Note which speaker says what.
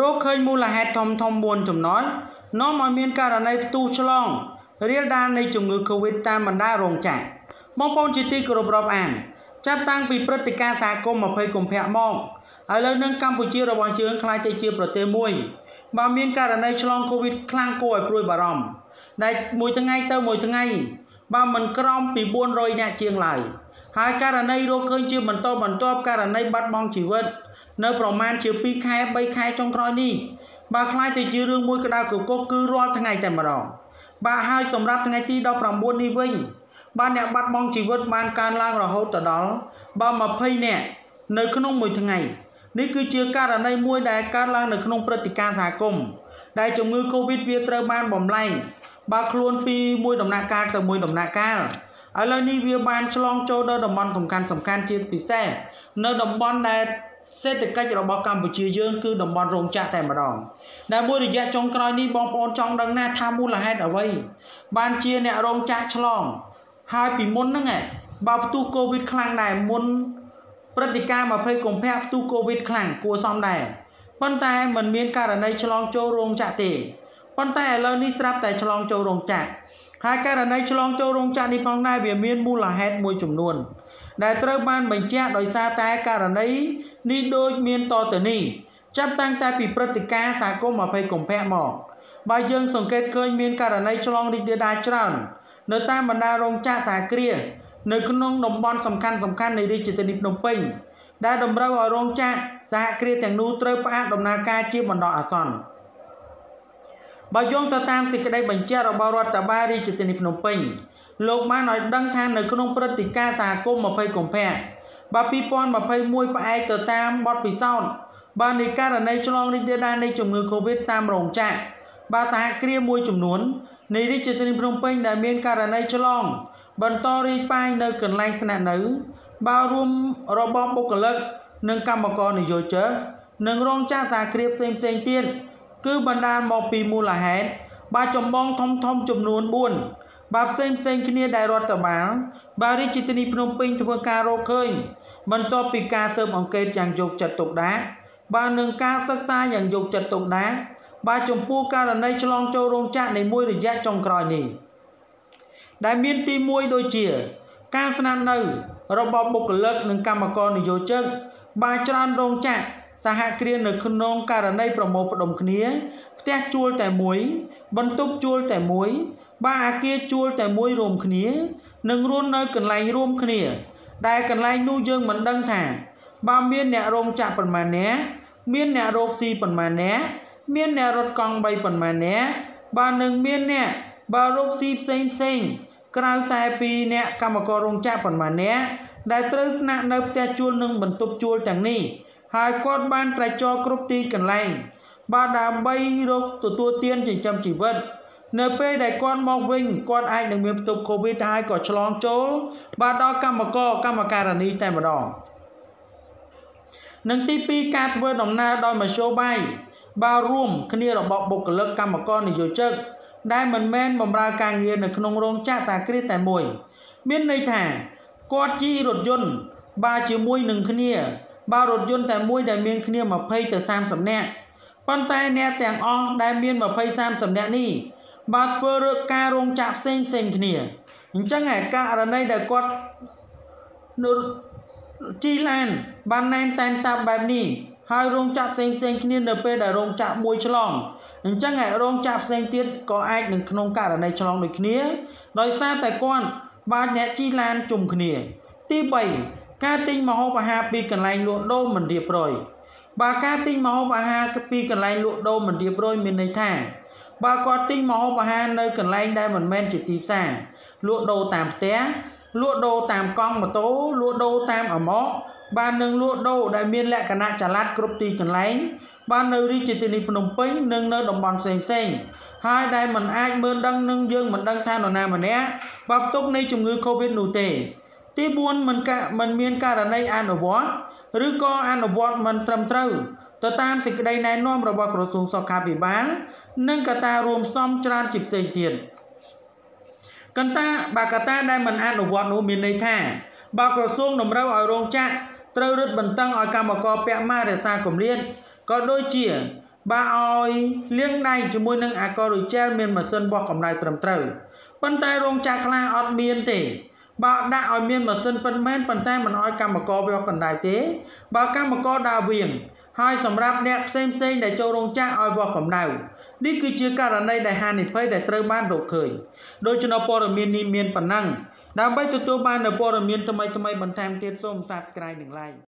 Speaker 1: រកឃើញមូលហេតុធំធំ4ចំណុចនាំឲ្យមានករណីផ្ទុះឆ្លងរាលដាលនៃជំងឺ Covid តាមបណ្ដារោងចក្របងប្អូនជាទីគោរពរាប់អាន ចាប់តាំងពីព្រឹត្តិការណ៍សហគមន៍20កុម្ភៈមកឥឡូវនឹងកម្ពុជារបស់យើងខ្លាចទៅជាប្រទេសមួយបើមានករណីឆ្លង Covid ខ្លាំងគួរឲ្យព្រួយបារម្ភដែលមួយថ្ងៃទៅមួយថ្ងៃបើមិនក្រោមពី400អ្នកជាងឡើយ ហើយករណីរកឃើញជាបន្តបន្ទាប់ករណីបាត់បង់ជីវិត នៅប្រមាណជា2ខែ3ខែចុងក្រោយនេះបើខ្លាចទៅជារឿងមួយក្តៅកគុកគឺរាល់ថ្ងៃតែម្ដងបាទហើយសម្រាប់ថ្ងៃទី19នេះវិញបានអ្នកបាត់បង់ជីវិតបានកើនឡើងរហូតទៅដល់បើ20នាក់នៅក្នុងមួយថ្ងៃនេះគឺជាករណីមួយដែលកើតឡើងនៅក្នុងព្រឹត្តិការណ៍សហគមន៍ដែលជំងឺ Covid វាត្រូវបានបំលែងបើខ្លួនពីមួយដំណាក់កាលទៅមួយដំណាក់កាល ឥឡូវនេះវាបានឆ្លងចូលដល់តំបន់សំខាន់សំខាន់ជាពិសេសនៅតំបន់ដែលសេដ្ឋកិច្ចរបស់កម្ពុជាយើងគឺតំបន់រោងចក្រតែម្ដងដែលមួយរយៈចុងក្រោយនេះបងប្អូនចង់ដឹងណាថាមូលហេតុអ្វី បានជាអ្នករោងចក្រឆ្លង ហើយពីមុនហ្នឹងបើផ្ទុះកូវីដខ្លាំងដែរមុនព្រឹត្តិការណ៍20កុម្ភៈផ្ទុះកូវីដខ្លាំងគួរសមដែរប៉ុន្តែมันមានករណីឆ្លងចូលរោងចក្រទេប៉ុន្តែឥឡូវនេះស្រាប់តែឆ្លងចូលរោងចក្រ ហើយករណីឆ្លងចូលរោងចក្រនេះផងដែរវាមានមូលហេតុមួយចំនួន ដែលត្រូវបានបញ្ជាក់ដោយសារតែករណីនេះដូចមានតទៅនេះចាប់តាំងតែពីព្រឹត្តិការណ៍សាគម20កុម្ភៈមកបើយើងសង្កេតឃើញមានករណីឆ្លងរីករាលដាលច្រើននៅតាមបណ្ដារោងចក្រសហគ្រាសនៅក្នុងតំបន់សំខាន់សំខាន់នៃរាជធានីភ្នំពេញដែលតម្រូវឲ្យរោងចក្រសហគ្រាសទាំងនោះត្រូវផ្អាកដំណើរការជាបណ្ដោះអាសន្ន បើយោងទៅតាមសេចក្តីបញ្ជាក់របស់រដ្ឋបាលរាជធានីភ្នំពេញលោកបានឲ្យដឹងថានៅក្នុងព្រឹត្តិការណ៍សហគមន៍20កុម្ភៈបើ2021ផ្អែកទៅតាមបទពិសោធន៍បាននៃករណីឆ្លងរីករាលដាលនៃជំងឺ Covid តាមរោងចក្របាទសហគ្រាសមួយចំនួននៃរាជធានីភ្នំពេញដែលមានករណីឆ្លង បន្តរីកប៉ាយនៅកន្លែងស្នាក់នៅបើរួមរបស់បុគ្គលិក និងកម្មករនយោជកនិងរោងចក្រសហគ្រាសផ្សេងផ្សេងទៀត គឺបណ្ដាលមកពីមូលហេតុបាទចម្បងធំធំចំនួន4បាទផ្សេងផ្សេងគ្នាដែលរដ្ឋបាលបាទរាជធានីភ្នំពេញធ្វើការរកឃើញបន្ទាប់ពីការស៊ើបអង្កេតយ៉ាងយកចិត្តទុកដាក់បាទនឹងការសិក្សាយ៉ាងយកចិត្តទុកដាក់បាទចំពោះករណីឆ្លងចូលរោងចក្រនៃមួយរយៈចុងក្រោយនេះដែលមានទី1ដូចជា ការស្នាក់នៅរបស់បុគ្គលិកនិងកម្មករនយោជកបាទច្រើនរោងចក្រ សហគ្រាសនៅក្នុងករណីប្រមូលផ្ដុំគ្នាផ្ទះជួលតែមួយ បន្ទប់ជួលតែមួយ បាទអាគារជួលតែមួយរួមគ្នានិងរស់នៅកន្លែងរួមគ្នា ដែលកន្លែងនោះយើងមិនដឹងថា បើមានអ្នករោងចក្រប៉ុន្មាននាក់មានអ្នករោគស៊ីប៉ុន្មាននាក់មានអ្នករត់កង់3ប៉ុន្មាននាក់បើនឹងមានអ្នកបើរោគស៊ីផ្សេងផ្សេងក្រៅតែពីអ្នកកម្មកររោងចក្រប៉ុន្មាននាក់ដែលត្រូវស្នាក់នៅផ្ទះជួលនិងបន្ទប់ជួលទាំងនេះ ហើយគាត់បានត្រចរគ្រប់ទីកន្លែង បាទដើម្បីរកទទួលទានចិញ្ចឹមជីវិត នៅពេលដែលគាត់មកវិញគាត់អាចនឹងមានផ្ទុកកូវីដហើយក៏ឆ្លងចូល បាទដល់កម្មករកម្មការិនីតែម្ដងនិងទី2ការធ្វើដំណើរដោយមធ្យោបាយបើរួមគ្នារបស់បុគ្គលិកកម្មករនយោជកដែលមិនមែនបម្រើការងារនៅក្នុងរោងចក្រសហគ្រាសតែមួយ មានន័យថាគាត់ជិះរថយន្តបើជាមួយនឹងគ្នា បើរថយន្តតែមួយដែលមានគ្នា20ទៅ30នាក់ប៉ុន្តែអ្នកទាំងអស់ដែលមាន20 30នាក់នេះបើធ្វើរកការរោងចក្រផ្សេងផ្សេងគ្នាអញ្ចឹងឯករណីដែលគាត់ជីឡានបានណែនតែនតាបែបនេះហើយរោងចក្រផ្សេងផ្សេងគ្នានៅពេលដែលរោងចក្រមួយឆ្លងអញ្ចឹងឯរោងចក្រផ្សេងទៀតក៏អាចនឹងក្នុងករណីឆ្លងដូចគ្នា ដោយសារតែគាត់បានអ្នកជីឡានជុំគ្នា ទី3 ការទិញម្ហូបអាហារពីកន្លែងលក់ដូរមិនរៀបរយបើការទិញម្ហូបអាហារពីកន្លែងលក់ដូរមិនរៀបរយមានន័យថាបើគាត់ទិញម្ហូបអាហារនៅកន្លែងដែលមិនមែនជាទីផ្សារលក់ដូរតាមផ្ទះលក់ដូរតាមកង់ម៉ូតូលក់ដូរតាមអាម៉ុកបាននឹងលក់ដូរដែលមានលក្ខណៈចល័តគ្រប់ទីកន្លែង បាននៅរាជធានីភ្នំពេញនិងនៅតំបន់ផ្សេងផ្សេងហើយដែលមិនអាចមើលដឹងនឹងយើងមិនដឹងថានរណាម្នាក់បើផ្ទុកនៃជំងឺ Covid នោះទេ ទី4មិនកាមិនមានករណីអនុវត្តឬក៏អនុវត្តមិនត្រឹមត្រូវទៅតាមសេចក្តីណែនាំរបស់ក្រសួងសុខាភិបាល និងកត្តារួមផ្សំច្រើនជាផ្សេងទៀតកត្តាបើកត្តាដែលមិនអនុវត្តនោះមានន័យថាបើក្រសួងតម្រូវឲ្យរោងចក្រត្រូវរឹតបន្តឹងឲ្យកម្មករពាក់ម៉ាសរក្សាគម្លាតក៏ដូចជាបាទឲ្យលាងដៃជាមួយនឹងអាកូរីជែលមានម៉ាស៊ីនបោះកម្ដៅត្រឹមត្រូវប៉ុន្តែរោងចក្រខ្លះអត់មានទេ បើដាក់ឲ្យមានម៉ាស៊ីនពិតមែនប៉ុន្តែមិនឲ្យកម្មករវាស់កម្ដៅទេ បើកម្មករដើរវៀងហើយសម្រាប់អ្នកផ្សេងផ្សេងដែលចូលរោងចក្រឲ្យវាស់កម្ដៅនេះគឺជាករណីដែលហានិភ័យដែលត្រូវបានរកឃើញដូច្នោះព័ត៌មាននេះមានប៉ុណ្ណឹងដើម្បីទទួលបាននូវព័ត៌មានថ្មីៗបន្ថែមទៀតសូម Subscribe និង Like